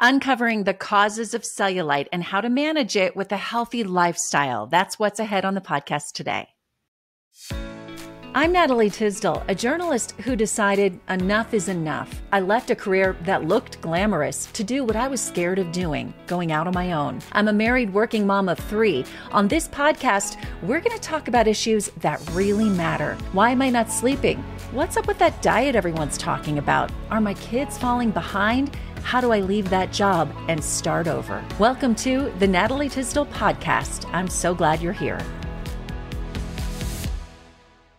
uncovering the causes of cellulite and how to manage it with a healthy lifestyle. That's what's ahead on the podcast today. I'm Natalie Tysdal, a journalist who decided enough is enough. I left a career that looked glamorous to do what I was scared of doing, going out on my own. I'm a married working mom of three. On this podcast, we're going to talk about issues that really matter. Why am I not sleeping? What's up with that diet everyone's talking about? Are my kids falling behind? How do I leave that job and start over? Welcome to the Natalie Tysdal Podcast. I'm so glad you're here.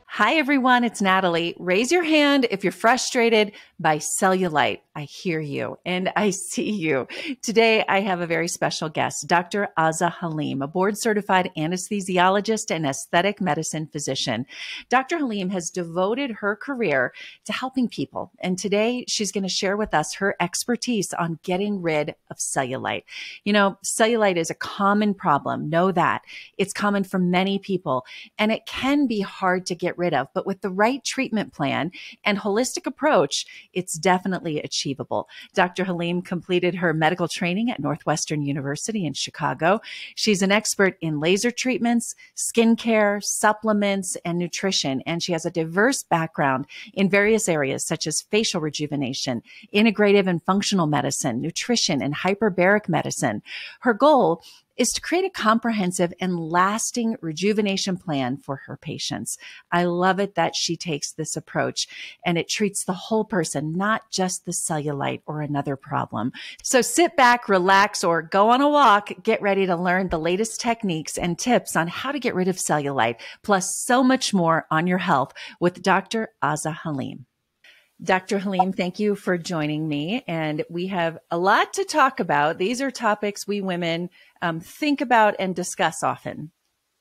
Hi, everyone. It's Natalie. Raise your hand if you're frustrated by cellulite. I hear you and I see you. Today, I have a very special guest, Dr. Azza Halim, a board certified anesthesiologist and aesthetic medicine physician. Dr. Halim has devoted her career to helping people. And today, she's going to share with us her expertise on getting rid of cellulite. You know, cellulite is a common problem. Know that. It's common for many people and it can be hard to get rid of. But with the right treatment plan and holistic approach, it's definitely achievable. Dr. Halim completed her medical training at Northwestern University in Chicago. She's an expert in laser treatments, skincare, supplements, and nutrition. And she has a diverse background in various areas such as facial rejuvenation, integrative and functional medicine, nutrition, and hyperbaric medicine. Her goal is to create a comprehensive and lasting rejuvenation plan for her patients. I love it that she takes this approach and it treats the whole person, not just the cellulite or another problem. So sit back, relax, or go on a walk. Get ready to learn the latest techniques and tips on how to get rid of cellulite, plus so much more on your health with Dr. Azza Halim. Dr. Halim, thank you for joining me. And we have a lot to talk about. These are topics we women um, think about and discuss often.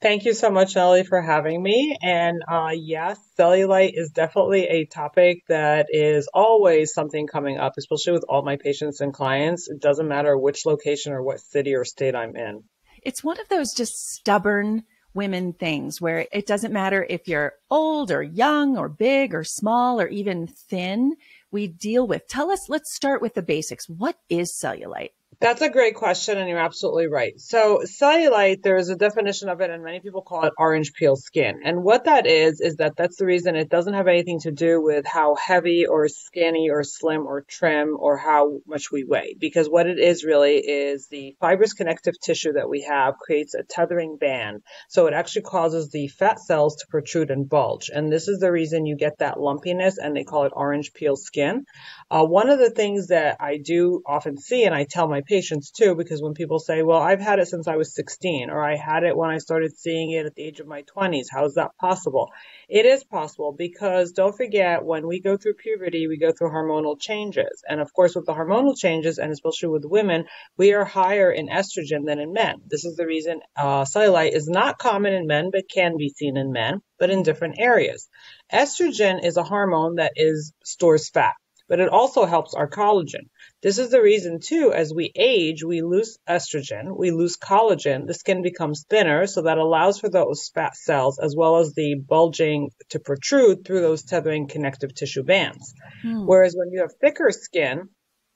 Thank you so much, Ellie, for having me. And uh, yes, cellulite is definitely a topic that is always something coming up, especially with all my patients and clients. It doesn't matter which location or what city or state I'm in. It's one of those just stubborn women things where it doesn't matter if you're old or young or big or small or even thin, we deal with. Tell us, let's start with the basics. What is cellulite? That's a great question, and you're absolutely right. So, cellulite, there is a definition of it, and many people call it orange peel skin. And what that is, is that that's the reason it doesn't have anything to do with how heavy or skinny or slim or trim or how much we weigh. Because what it is really is the fibrous connective tissue that we have creates a tethering band. So, it actually causes the fat cells to protrude and bulge. And this is the reason you get that lumpiness, and they call it orange peel skin. Uh, one of the things that I do often see, and I tell my patients too, because when people say, well, I've had it since I was 16, or I had it when I started seeing it at the age of my 20s, how is that possible? It is possible because don't forget, when we go through puberty, we go through hormonal changes. And of course, with the hormonal changes, and especially with women, we are higher in estrogen than in men. This is the reason uh, cellulite is not common in men, but can be seen in men, but in different areas. Estrogen is a hormone that is stores fat but it also helps our collagen. This is the reason too, as we age, we lose estrogen, we lose collagen, the skin becomes thinner, so that allows for those fat cells as well as the bulging to protrude through those tethering connective tissue bands. Hmm. Whereas when you have thicker skin,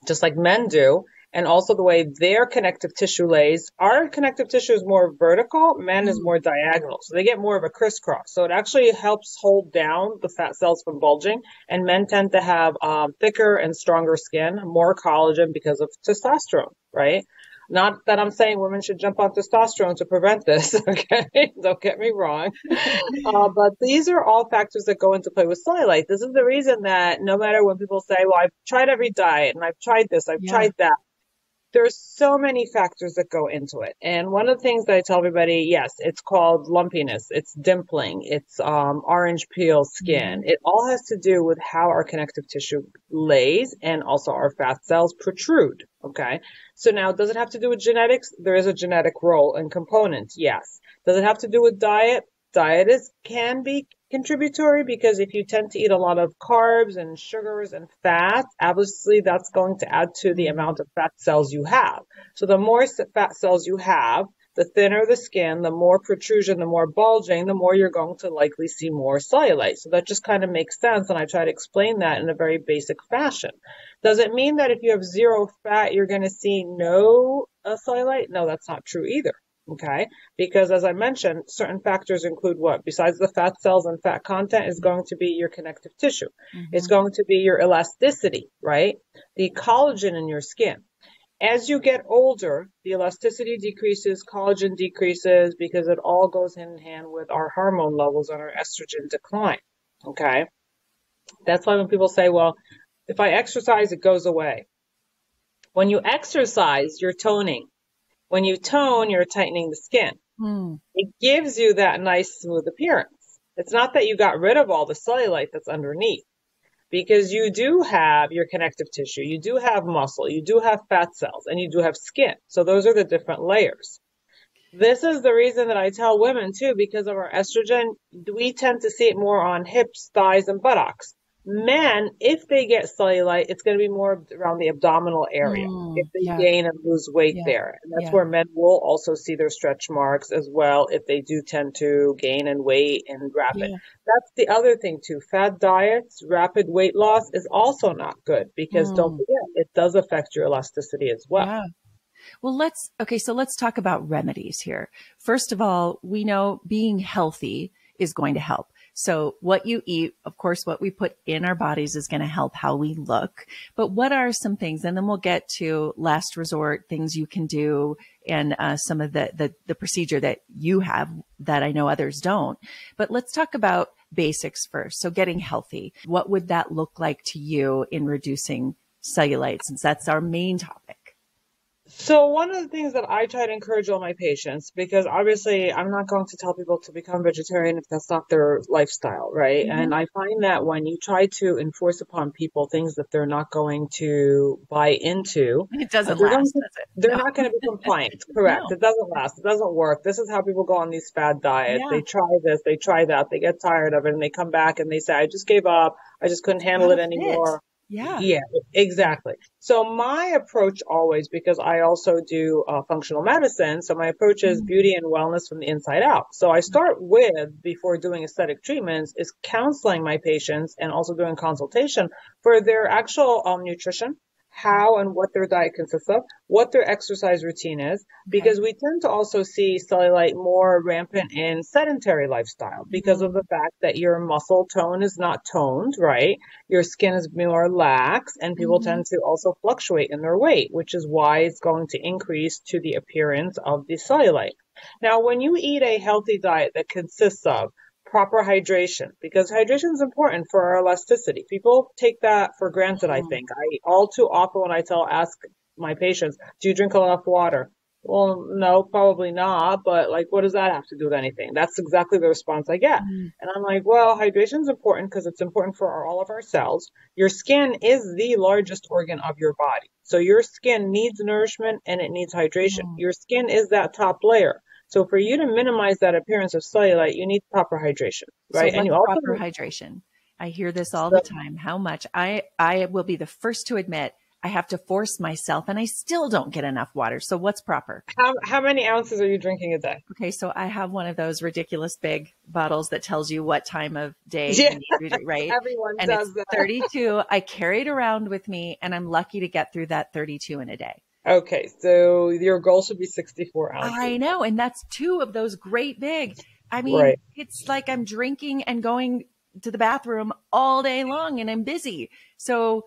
just like men do, and also the way their connective tissue lays. Our connective tissue is more vertical, men is mm. more diagonal. So they get more of a crisscross. So it actually helps hold down the fat cells from bulging. And men tend to have um, thicker and stronger skin, more collagen because of testosterone, right? Not that I'm saying women should jump on testosterone to prevent this, okay? Don't get me wrong. Uh, but these are all factors that go into play with cellulite. This is the reason that no matter when people say, well, I've tried every diet and I've tried this, I've yeah. tried that, there's so many factors that go into it. And one of the things that I tell everybody, yes, it's called lumpiness, it's dimpling, it's um, orange peel skin. Mm-hmm. It all has to do with how our connective tissue lays and also our fat cells protrude. Okay. So now, does it have to do with genetics? There is a genetic role and component. Yes. Does it have to do with diet? Diet is can be contributory because if you tend to eat a lot of carbs and sugars and fat, obviously that's going to add to the amount of fat cells you have. So the more fat cells you have, the thinner the skin, the more protrusion, the more bulging, the more you're going to likely see more cellulite. So that just kind of makes sense. And I try to explain that in a very basic fashion. Does it mean that if you have zero fat, you're going to see no uh, cellulite? No, that's not true either. Okay. Because as I mentioned, certain factors include what? Besides the fat cells and fat content is going to be your connective tissue. Mm-hmm. It's going to be your elasticity, right? The collagen in your skin. As you get older, the elasticity decreases, collagen decreases because it all goes hand in hand with our hormone levels and our estrogen decline. Okay. That's why when people say, well, if I exercise, it goes away. When you exercise, you're toning. When you tone, you're tightening the skin. Mm. It gives you that nice smooth appearance. It's not that you got rid of all the cellulite that's underneath because you do have your connective tissue, you do have muscle, you do have fat cells, and you do have skin. So those are the different layers. This is the reason that I tell women too, because of our estrogen, we tend to see it more on hips, thighs, and buttocks. Men, if they get cellulite, it's going to be more around the abdominal area. Mm, if they yeah. gain and lose weight yeah. there. And that's yeah. where men will also see their stretch marks as well if they do tend to gain and weight and rapid. That's the other thing too. Fat diets, rapid weight loss is also not good because mm. don't forget, it does affect your elasticity as well. Well, let's, okay, so let's talk about remedies here. First of all, we know being healthy is going to help. So what you eat, of course, what we put in our bodies is going to help how we look. But what are some things? And then we'll get to last resort things you can do and uh, some of the, the, the procedure that you have that I know others don't. But let's talk about basics first. So getting healthy. What would that look like to you in reducing cellulite since that's our main topic? So one of the things that I try to encourage all my patients, because obviously I'm not going to tell people to become vegetarian if that's not their lifestyle, right? Mm-hmm. And I find that when you try to enforce upon people things that they're not going to buy into, it doesn't last. To, they're no. not going to be compliant. Correct. No. It doesn't last. It doesn't work. This is how people go on these fad diets. Yeah. They try this, they try that, they get tired of it, and they come back and they say, "I just gave up. I just couldn't handle it anymore." It. Yeah. Yeah, exactly. So my approach always, because I also do uh, functional medicine, so my approach is mm-hmm. beauty and wellness from the inside out. So I start with, before doing aesthetic treatments, is counseling my patients and also doing consultation for their actual um, nutrition, how and what their diet consists of, what their exercise routine is, because we tend to also see cellulite more rampant in sedentary lifestyle because mm-hmm. of the fact that your muscle tone is not toned, right? Your skin is more lax and people mm-hmm. tend to also fluctuate in their weight, which is why it's going to increase to the appearance of the cellulite. Now, when you eat a healthy diet that consists of proper hydration because hydration is important for our elasticity. People take that for granted, I mm. think. I all too often when I tell ask my patients, do you drink enough water? Well, no, probably not, but like what does that have to do with anything? That's exactly the response I get. Mm. And I'm like, well, hydration is important because it's important for our, all of our cells. Your skin is the largest organ of your body. So your skin needs nourishment and it needs hydration. Mm. Your skin is that top layer. So for you to minimize that appearance of cellulite, you need proper hydration, right? So and you also proper hydration. I hear this all so, the time. How much I I will be the first to admit I have to force myself and I still don't get enough water. So what's proper? How, how many ounces are you drinking a day? Okay. So I have one of those ridiculous big bottles that tells you what time of day yeah. you need, right? Everyone and does it's that. 32. I carry it around with me and I'm lucky to get through that 32 in a day. Okay, so your goal should be 64 ounces. I know, and that's two of those great big. I mean, right. it's like I'm drinking and going to the bathroom all day long and I'm busy. So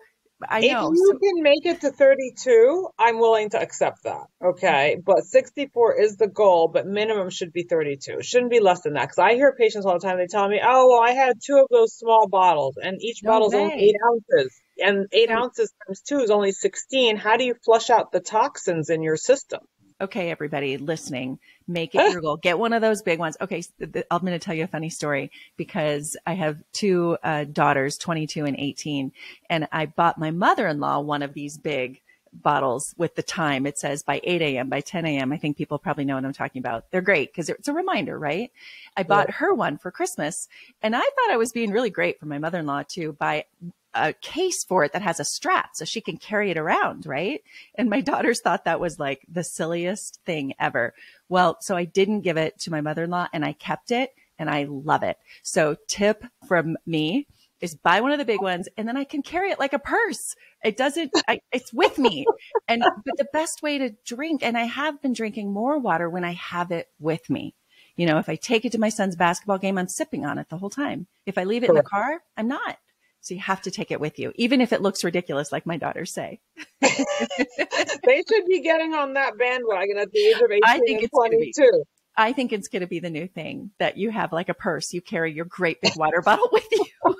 I know. If you so, can make it to 32, I'm willing to accept that. Okay. But 64 is the goal, but minimum should be 32. It shouldn't be less than that. Because I hear patients all the time, they tell me, oh, well, I had two of those small bottles and each no bottle's only eight ounces and eight ounces times two is only 16. How do you flush out the toxins in your system? Okay, everybody listening, make it your goal. Get one of those big ones. Okay, I'm going to tell you a funny story because I have two uh, daughters, 22 and 18, and I bought my mother-in-law one of these big bottles with the time. It says by 8 a.m., by 10 a.m. I think people probably know what I'm talking about. They're great because it's a reminder, right? I bought yeah. her one for Christmas and I thought I was being really great for my mother-in-law to buy a case for it that has a strap so she can carry it around, right? And my daughters thought that was like the silliest thing ever. Well, so I didn't give it to my mother-in-law and I kept it and I love it. So tip from me is buy one of the big ones and then I can carry it like a purse. It doesn't, I, it's with me. And, but the best way to drink, and I have been drinking more water when I have it with me. You know, if I take it to my son's basketball game, I'm sipping on it the whole time. If I leave it in the car, I'm not. So you have to take it with you, even if it looks ridiculous, like my daughters say. they should be getting on that bandwagon at the age of 18 I think and 22. I think it's going to be the new thing that you have like a purse. You carry your great big water bottle with you.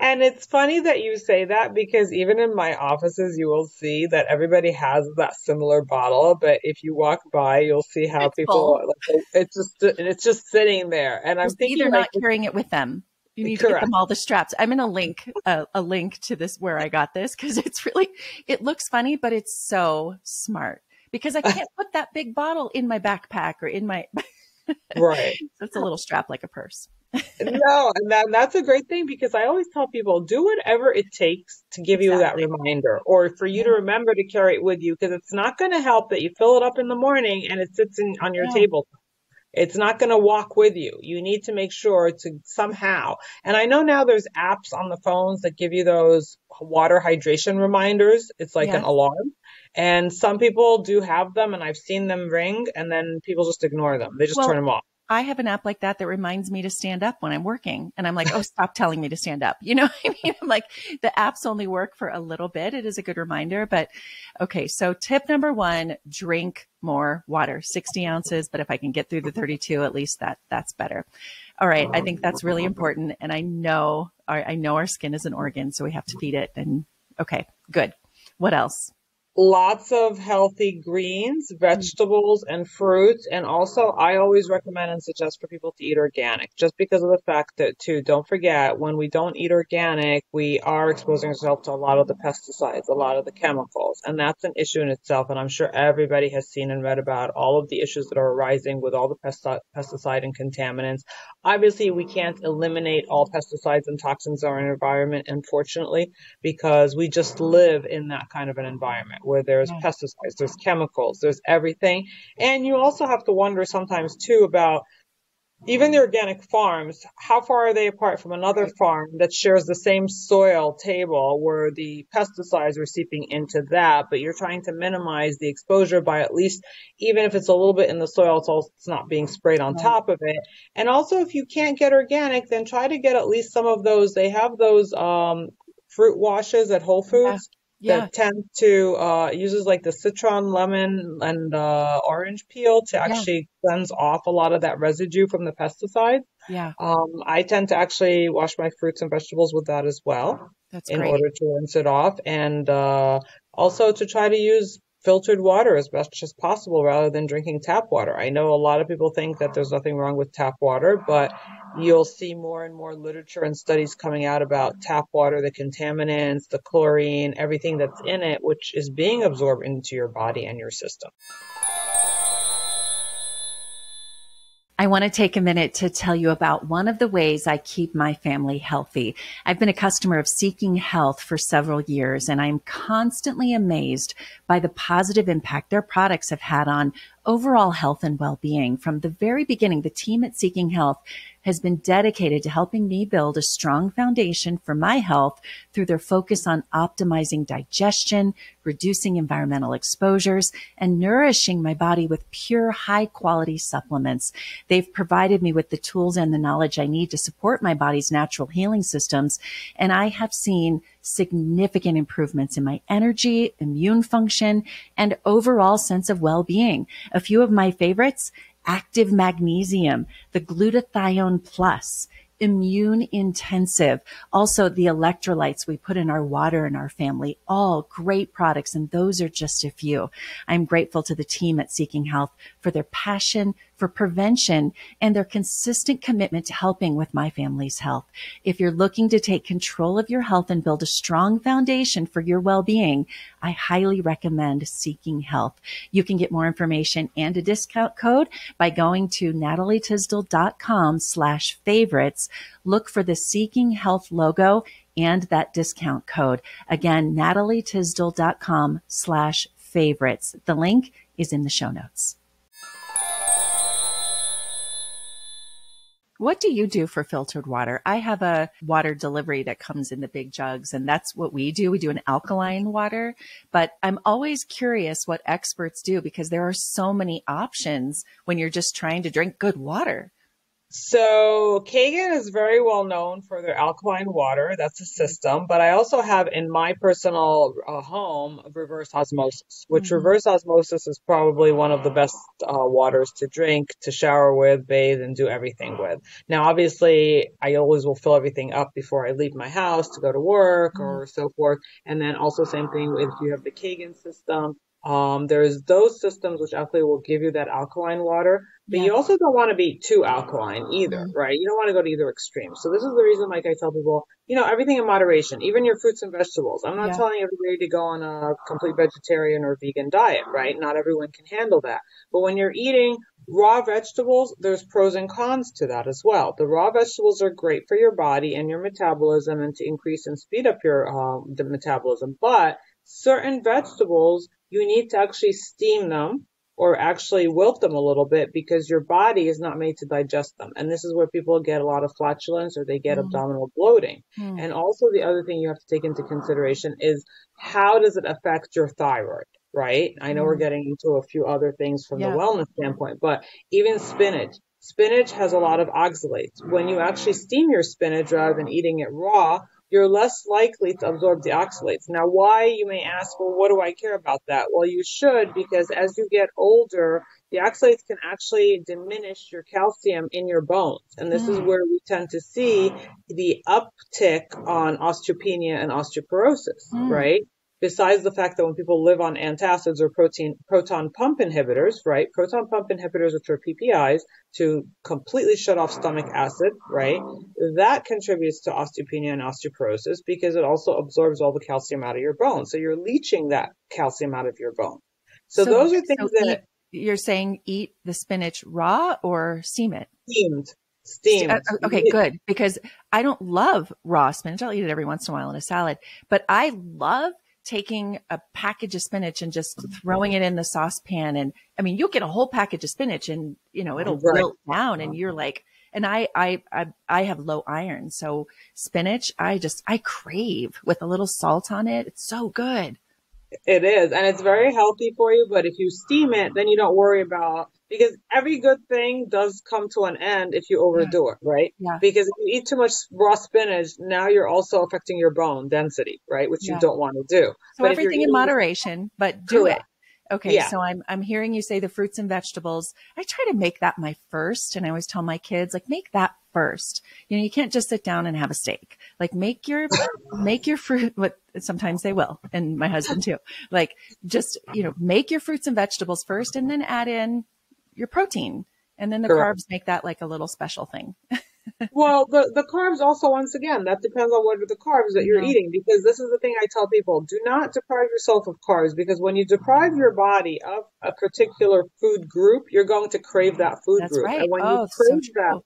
and it's funny that you say that because even in my offices, you will see that everybody has that similar bottle. But if you walk by, you'll see how it's people like, it's just it's just sitting there. And I'm thinking they're like, not carrying it with them. You need Correct. to get them all the straps. I'm going to link a, a link to this where I got this because it's really it looks funny, but it's so smart because I can't put that big bottle in my backpack or in my right. so it's a little strap like a purse. no, and that, that's a great thing because I always tell people do whatever it takes to give exactly. you that reminder or for you to remember to carry it with you because it's not going to help that you fill it up in the morning and it sits in on your yeah. table. It's not going to walk with you. You need to make sure to somehow. And I know now there's apps on the phones that give you those water hydration reminders. It's like an alarm. And some people do have them and I've seen them ring and then people just ignore them. They just well, turn them off. I have an app like that that reminds me to stand up when I'm working. And I'm like, oh, stop telling me to stand up. You know I mean? I'm like, the apps only work for a little bit. It is a good reminder. But okay. So tip number one, drink more water, 60 ounces. But if I can get through the 32, at least that, that's better. All right. I think that's really important. And I know, I know our skin is an organ, so we have to feed it. And okay, good. What else? Lots of healthy greens, vegetables, and fruits. And also, I always recommend and suggest for people to eat organic, just because of the fact that, too, don't forget, when we don't eat organic, we are exposing ourselves to a lot of the pesticides, a lot of the chemicals. And that's an issue in itself. And I'm sure everybody has seen and read about all of the issues that are arising with all the pesticide and contaminants. Obviously, we can't eliminate all pesticides and toxins in our environment, unfortunately, because we just live in that kind of an environment where there's pesticides, there's chemicals, there's everything. And you also have to wonder sometimes too about even the organic farms, how far are they apart from another farm that shares the same soil table where the pesticides are seeping into that, but you're trying to minimize the exposure by at least, even if it's a little bit in the soil, it's, also, it's not being sprayed on top of it. And also, if you can't get organic, then try to get at least some of those. They have those, um, fruit washes at Whole Foods yeah. that tend to uh, uses like the citron, lemon, and uh, orange peel to actually yeah. cleanse off a lot of that residue from the pesticide. Yeah. Um, I tend to actually wash my fruits and vegetables with that as well. That's in great. order to rinse it off, and uh, also to try to use filtered water as best as possible rather than drinking tap water. I know a lot of people think that there's nothing wrong with tap water, but you'll see more and more literature and studies coming out about tap water, the contaminants, the chlorine, everything that's in it, which is being absorbed into your body and your system. I want to take a minute to tell you about one of the ways I keep my family healthy. I've been a customer of Seeking Health for several years, and I'm constantly amazed by the positive impact their products have had on overall health and well-being. From the very beginning, the team at Seeking Health has been dedicated to helping me build a strong foundation for my health through their focus on optimizing digestion, reducing environmental exposures, and nourishing my body with pure high quality supplements. They've provided me with the tools and the knowledge I need to support my body's natural healing systems. And I have seen significant improvements in my energy, immune function, and overall sense of well-being. A few of my favorites active magnesium, the glutathione plus, immune intensive. Also the electrolytes we put in our water in our family, all great products. And those are just a few. I'm grateful to the team at Seeking Health for their passion for prevention and their consistent commitment to helping with my family's health. If you're looking to take control of your health and build a strong foundation for your well-being, I highly recommend Seeking Health. You can get more information and a discount code by going to natalietysdal.com slash favorites. Look for the Seeking Health logo and that discount code. Again, natalietysdal.com slash favorites. The link is in the show notes. What do you do for filtered water? I have a water delivery that comes in the big jugs, and that's what we do. We do an alkaline water, but I'm always curious what experts do because there are so many options when you're just trying to drink good water. So Kangen is very well known for their alkaline water. That's a system. But I also have in my personal uh, home reverse osmosis, which mm-hmm. reverse osmosis is probably one of the best uh, waters to drink, to shower with, bathe, and do everything with. Now, obviously, I always will fill everything up before I leave my house to go to work mm-hmm. or so forth. And then also same thing if you have the Kangen system. Um, there's those systems which actually will give you that alkaline water, but yeah. you also don't want to be too alkaline either, mm-hmm. right? You don't want to go to either extreme. So this is the reason, like I tell people, you know, everything in moderation, even your fruits and vegetables. I'm not yeah. telling everybody to go on a complete vegetarian or vegan diet, right? Not everyone can handle that. But when you're eating raw vegetables, there's pros and cons to that as well. The raw vegetables are great for your body and your metabolism and to increase and speed up your um, the metabolism, but certain vegetables you need to actually steam them or actually wilt them a little bit because your body is not made to digest them. And this is where people get a lot of flatulence or they get mm. abdominal bloating. Mm. And also the other thing you have to take into consideration is how does it affect your thyroid? Right? I know mm. we're getting into a few other things from yeah. the wellness standpoint, but even spinach. Spinach has a lot of oxalates. When you actually steam your spinach rather than eating it raw, you're less likely to absorb the oxalates. Now, why you may ask, well, what do I care about that? Well, you should because as you get older, the oxalates can actually diminish your calcium in your bones. And this mm. is where we tend to see the uptick on osteopenia and osteoporosis, mm. right? Besides the fact that when people live on antacids or protein proton pump inhibitors, right? Proton pump inhibitors, which are PPIs, to completely shut off stomach acid, right? That contributes to osteopenia and osteoporosis because it also absorbs all the calcium out of your bone. So you're leaching that calcium out of your bone. So, so those are things so that eat, you're saying eat the spinach raw or steam it? Steamed. Steamed. Uh, okay, good. Because I don't love raw spinach. I'll eat it every once in a while in a salad, but I love taking a package of spinach and just throwing it in the saucepan. And I mean, you'll get a whole package of spinach and, you know, it'll right. wilt down and you're like, and I, I, I, I have low iron. So spinach, I just, I crave with a little salt on it. It's so good. It is. And it's very healthy for you. But if you steam it, then you don't worry about because every good thing does come to an end if you overdo yeah. it, right? Yeah. Because if you eat too much raw spinach, now you're also affecting your bone density, right? Which yeah. you don't want to do. So but everything in moderation, but do it. Okay, yeah. so I'm I'm hearing you say the fruits and vegetables. I try to make that my first, and I always tell my kids like make that first. You know, you can't just sit down and have a steak. Like make your make your fruit. What sometimes they will, and my husband too. Like just you know make your fruits and vegetables first, and then add in your protein. And then the Correct. carbs make that like a little special thing. well, the, the carbs also, once again, that depends on what are the carbs that you're yeah. eating because this is the thing I tell people do not deprive yourself of carbs because when you deprive your body of a particular food group, you're going to crave that food That's group. Right. And when oh, you crave so that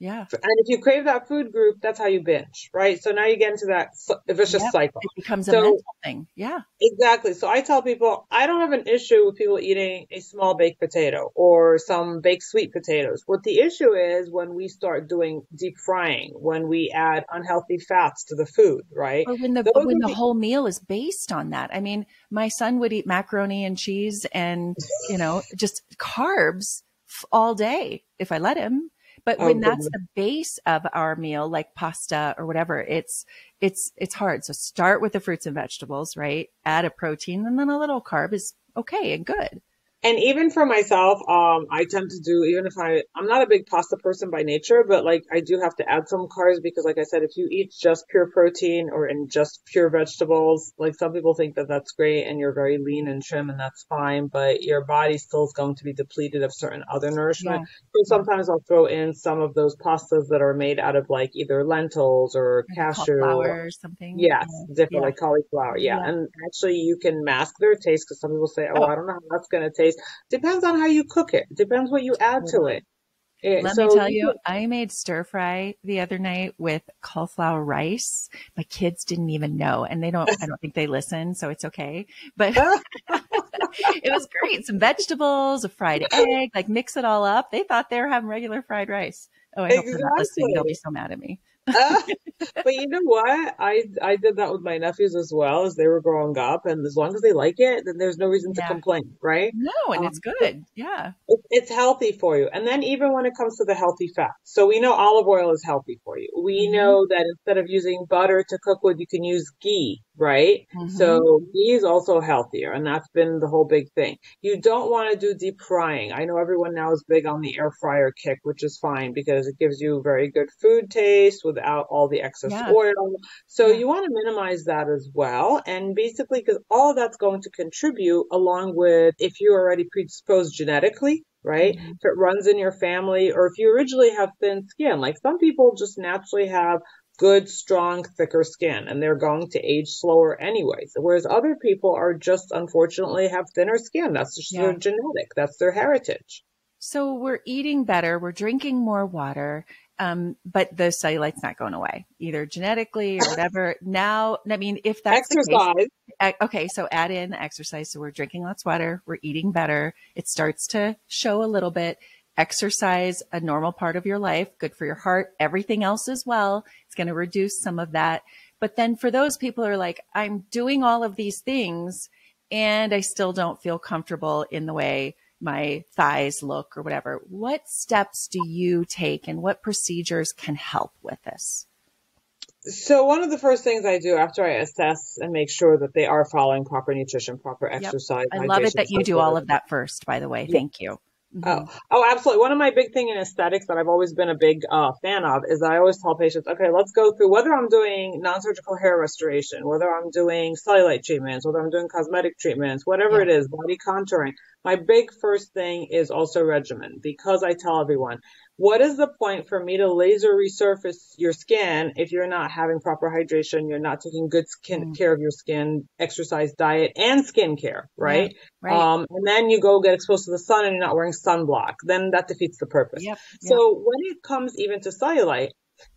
yeah. And if you crave that food group, that's how you binge, right? So now you get into that vicious yep. cycle. It becomes so, a mental thing. Yeah. Exactly. So I tell people, I don't have an issue with people eating a small baked potato or some baked sweet potatoes. What the issue is when we start doing deep frying, when we add unhealthy fats to the food, right? Or when the, Those when the be- whole meal is based on that. I mean, my son would eat macaroni and cheese and, you know, just carbs all day if I let him but oh, when that's the base of our meal, like pasta or whatever, it's, it's, it's hard. So start with the fruits and vegetables, right? Add a protein and then a little carb is okay and good. And even for myself, um, I tend to do, even if I, I'm not a big pasta person by nature, but like I do have to add some carbs because like I said, if you eat just pure protein or in just pure vegetables, like some people think that that's great and you're very lean and trim and that's fine, but your body still is going to be depleted of certain other nourishment. Yeah. So sometimes I'll throw in some of those pastas that are made out of like either lentils or cashew or something. Yes, yeah. different yeah. like cauliflower. Yeah. And actually you can mask their taste because some people say, oh, oh, I don't know how that's going to taste Depends on how you cook it. Depends what you add to it. Yeah, Let so, me tell you, I made stir fry the other night with cauliflower rice. My kids didn't even know, and they don't. I don't think they listen, so it's okay. But it was great. Some vegetables, a fried egg, like mix it all up. They thought they were having regular fried rice. Oh, I exactly. hope they're not listening. They'll be so mad at me. Uh, but you know what? I I did that with my nephews as well as they were growing up, and as long as they like it, then there's no reason yeah. to complain, right? No, and um, it's good. Yeah, it, it's healthy for you. And then even when it comes to the healthy fats, so we know olive oil is healthy for you. We mm-hmm. know that instead of using butter to cook with, you can use ghee right? Mm-hmm. So ghee is also healthier, and that's been the whole big thing. You don't want to do deep frying. I know everyone now is big on the air fryer kick, which is fine because it gives you very good food taste without all the excess yeah. oil. So yeah. you want to minimize that as well. And basically, because all of that's going to contribute along with if you're already predisposed genetically, right? Mm-hmm. If it runs in your family or if you originally have thin skin, like some people just naturally have good, strong, thicker skin and they're going to age slower anyways. Whereas other people are just unfortunately have thinner skin. That's just yeah. their genetic. That's their heritage. So we're eating better. We're drinking more water. Um, but the cellulite's not going away either genetically or whatever. now, I mean, if that's exercise, case, okay, so add in exercise. So we're drinking lots of water, we're eating better. It starts to show a little bit exercise a normal part of your life, good for your heart, everything else as well. It's going to reduce some of that. But then for those people who are like, I'm doing all of these things and I still don't feel comfortable in the way my thighs look or whatever. What steps do you take and what procedures can help with this? So one of the first things I do after I assess and make sure that they are following proper nutrition, proper exercise. Yep. I love it that you do all of that first, by the way. Thank you. Mm-hmm. Oh, oh, absolutely. One of my big thing in aesthetics that I've always been a big uh, fan of is I always tell patients, okay, let's go through whether I'm doing non-surgical hair restoration, whether I'm doing cellulite treatments, whether I'm doing cosmetic treatments, whatever yeah. it is, body contouring. My big first thing is also regimen because I tell everyone what is the point for me to laser resurface your skin if you're not having proper hydration, you're not taking good skin mm. care of your skin, exercise, diet, and skin care, right? Yeah, right. Um, and then you go get exposed to the sun and you're not wearing sunblock, then that defeats the purpose. Yep, yep. So when it comes even to cellulite,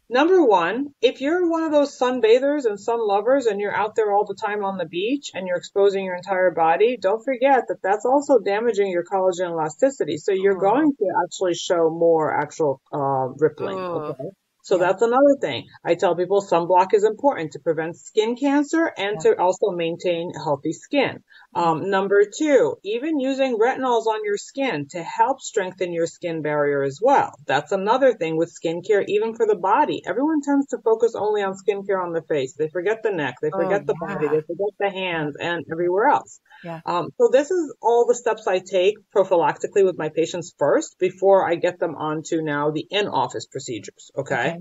Number one, if you're one of those sunbathers and sun lovers and you're out there all the time on the beach and you're exposing your entire body, don't forget that that's also damaging your collagen elasticity. So you're oh. going to actually show more actual uh, rippling. Oh. Okay? So yeah. that's another thing. I tell people sunblock is important to prevent skin cancer and yeah. to also maintain healthy skin. Um, number two, even using retinols on your skin to help strengthen your skin barrier as well. That's another thing with skincare, even for the body. Everyone tends to focus only on skincare on the face. They forget the neck, they forget oh, the yeah. body, they forget the hands and everywhere else. Yeah. Um, so this is all the steps I take prophylactically with my patients first before I get them onto now the in-office procedures. Okay? okay.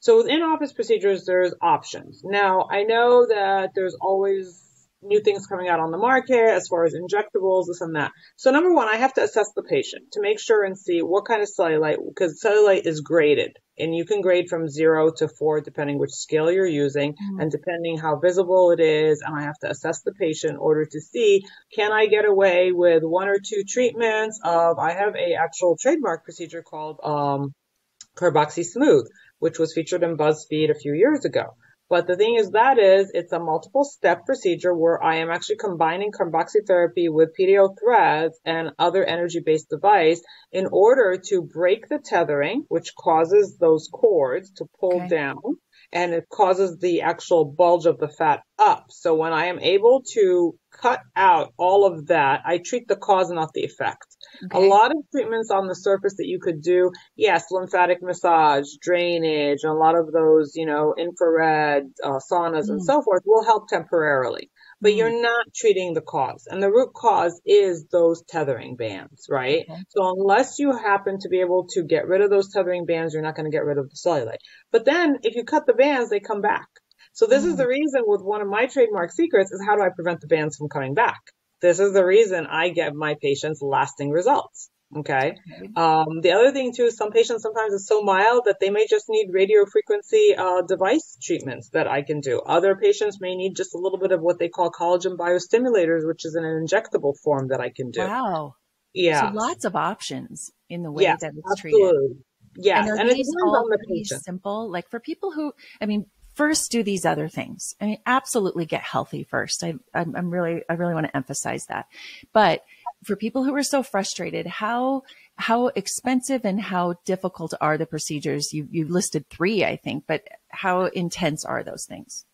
So with in-office procedures, there's options. Now I know that there's always new things coming out on the market as far as injectables, this and that. So number one, I have to assess the patient to make sure and see what kind of cellulite, because cellulite is graded and you can grade from zero to four depending which scale you're using mm-hmm. and depending how visible it is. And I have to assess the patient in order to see, can I get away with one or two treatments of, I have a actual trademark procedure called, um, Carboxy Smooth, which was featured in BuzzFeed a few years ago. But the thing is that is, it's a multiple step procedure where I am actually combining carboxytherapy with PDO threads and other energy based device in order to break the tethering, which causes those cords to pull okay. down and it causes the actual bulge of the fat up. So when I am able to cut out all of that, I treat the cause, not the effect. Okay. A lot of treatments on the surface that you could do, yes, lymphatic massage, drainage, a lot of those, you know, infrared uh, saunas mm. and so forth will help temporarily but you're mm. not treating the cause. And the root cause is those tethering bands, right? Okay. So unless you happen to be able to get rid of those tethering bands, you're not going to get rid of the cellulite. But then if you cut the bands, they come back. So this mm. is the reason with one of my trademark secrets is how do I prevent the bands from coming back? This is the reason I get my patients lasting results. Okay. Um, the other thing too is some patients sometimes it's so mild that they may just need radio frequency uh, device treatments that I can do. Other patients may need just a little bit of what they call collagen biostimulators, which is an injectable form that I can do. Wow. Yeah. So lots of options in the way yes, that it's absolutely. treated. Yes. And, And, are it these depends all on the patient. simple? Like for people who, I mean, first do these other things. I mean, absolutely get healthy first. I, I'm, I'm really, I really want to emphasize that. But for people who are so frustrated, how, how expensive and how difficult are the procedures? You, you listed three, I think, but how intense are those things?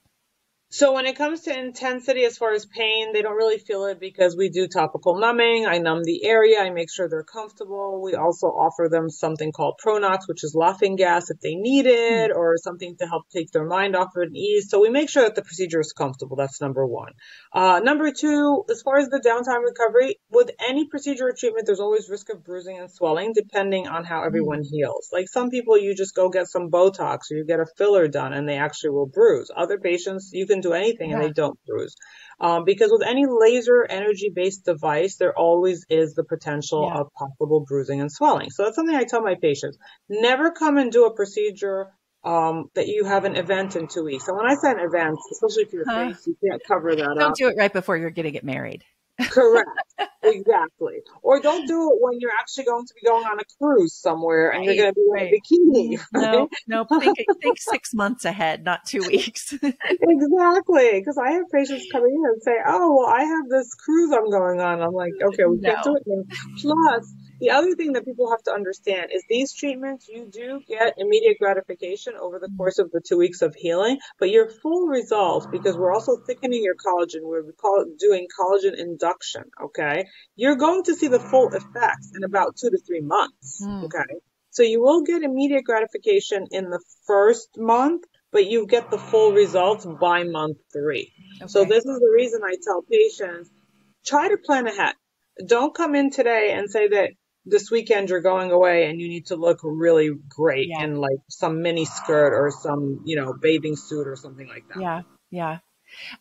So when it comes to intensity as far as pain, they don't really feel it because we do topical numbing. I numb the area. I make sure they're comfortable. We also offer them something called Pronox, which is laughing gas if they need it or something to help take their mind off of it and ease. So we make sure that the procedure is comfortable. That's number one. Uh, number two, as far as the downtime recovery, with any procedure or treatment, there's always risk of bruising and swelling depending on how everyone heals. Like some people, you just go get some Botox or you get a filler done and they actually will bruise. Other patients, you can do anything and they don't bruise. Um, because with any laser energy based device, there always is the potential Yeah. of possible bruising and swelling. So that's something I tell my patients. Never come and do a procedure um, that you have an event in two weeks. And when I say an event, especially for your Huh. face, you can't cover that up. Don't do it right before you're going to get married. Correct. exactly. Or don't do it when you're actually going to be going on a cruise somewhere and you're going to be in a bikini. Mm-hmm. No, no, think, think six months ahead, not two weeks. Exactly. Because I have patients coming in and say, oh, well, I have this cruise I'm going on. I'm like, okay, we can't do it then. Plus, the other thing that people have to understand is these treatments, you do get immediate gratification over the course of the two weeks of healing, but your full results, because we're also thickening your collagen, we're doing collagen induction, okay? You're going to see the full effects in about two to three months, Hmm. okay? So you will get immediate gratification in the first month, but you get the full results by month three. So this is the reason I tell patients, try to plan ahead. Don't come in today and say that this weekend you're going away and you need to look really great Yeah. in like some mini skirt or some, you know, bathing suit or something like that. Yeah, yeah.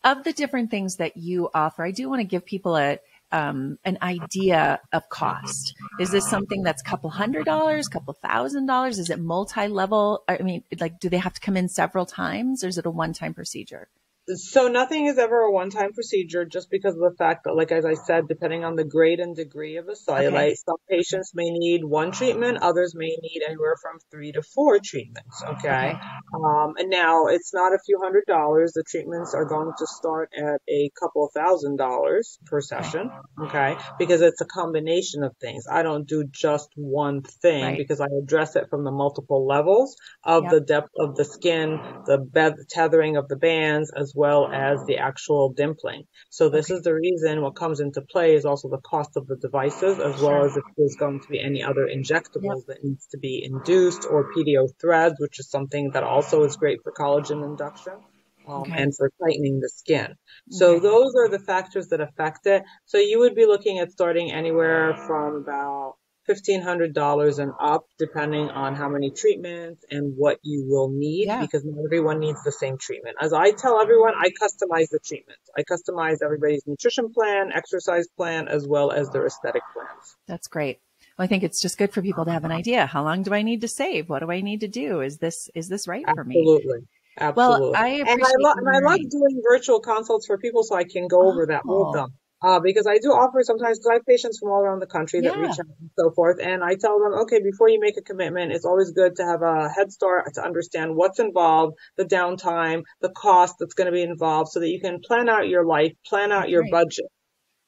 Of the different things that you offer, I do want to give people a um, an idea of cost. Is this something that's a couple hundred dollars, couple thousand dollars? Is it multi level? I mean, like, do they have to come in several times, or is it a one time procedure? So nothing is ever a one-time procedure just because of the fact that, like as I said, depending on the grade and degree of the cellulite, Okay. some patients may need one treatment, others may need anywhere from three to four treatments. Okay. Um, and now it's not a few hundred dollars. The treatments are going to start at a couple of thousand dollars per session. Okay. Because it's a combination of things. I don't do just one thing Right. because I address it from the multiple levels of Yep. the depth of the skin, the bed tethering of the bands, as well as the actual dimpling. So this Okay. is the reason what comes into play is also the cost of the devices, as well as if there's going to be any other injectables that needs to be induced or PDO threads, which is something that also is great for collagen induction. Um, Okay. and for tightening the skin. So Okay. those are the factors that affect it. So you would be looking at starting anywhere from about $1,500 and up, depending on how many treatments and what you will need, Yeah. because not everyone needs the same treatment. As I tell everyone, I customize the treatment. I customize everybody's nutrition plan, exercise plan, as well as their aesthetic plans. That's great. Well, I think it's just good for people to have an idea. How long do I need to save? What do I need to do? Is this is this right for me? Absolutely. Absolutely. Well, I and I, lo- and I love doing virtual consults for people so I can go over that Oh. with them. Uh, because I do offer sometimes, because I have patients from all around the country that Yeah. reach out and so forth. And I tell them, okay, before you make a commitment, it's always good to have a head start to understand what's involved, the downtime, the cost that's going to be involved so that you can plan out your life, plan out your Right. budget.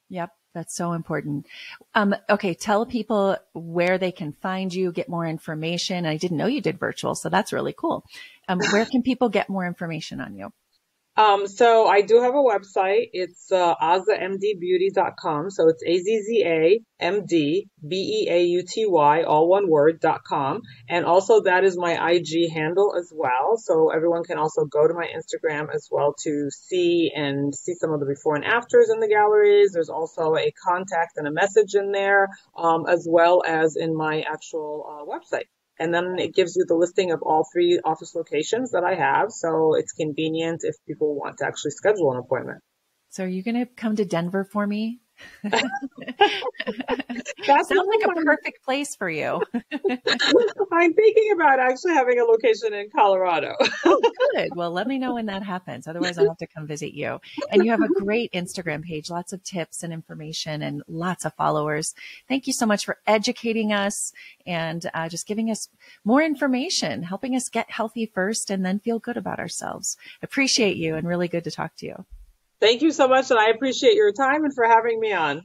Yep, that's so important. Um, okay, tell people where they can find you, get more information. I didn't know you did virtual, so that's really cool. Um, where can people get more information on you? Um, so I do have a website. It's uh, azzamdbeauty.com. So it's A-Z-Z-A-M-D-B-E-A-U-T-Y, all one word, dot com. And also that is my IG handle as well. So everyone can also go to my Instagram as well to see and see some of the before and afters in the galleries. There's also a contact and a message in there, um, as well as in my actual uh, website. And then it gives you the listing of all three office locations that I have. So it's convenient if people want to actually schedule an appointment. So are you going to come to Denver for me? That sounds like a perfect place for you. I'm thinking about actually having a location in Colorado. oh, good. Well, let me know when that happens. Otherwise, I'll have to come visit you. And you have a great Instagram page, lots of tips and information, and lots of followers. Thank you so much for educating us and uh, just giving us more information, helping us get healthy first and then feel good about ourselves. Appreciate you and really good to talk to you. Thank you so much, and I appreciate your time and for having me on.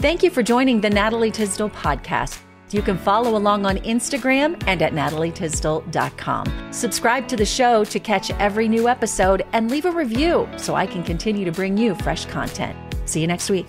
Thank you for joining the Natalie Tysdal podcast. You can follow along on Instagram and at natalietysdal.com. Subscribe to the show to catch every new episode and leave a review so I can continue to bring you fresh content. See you next week.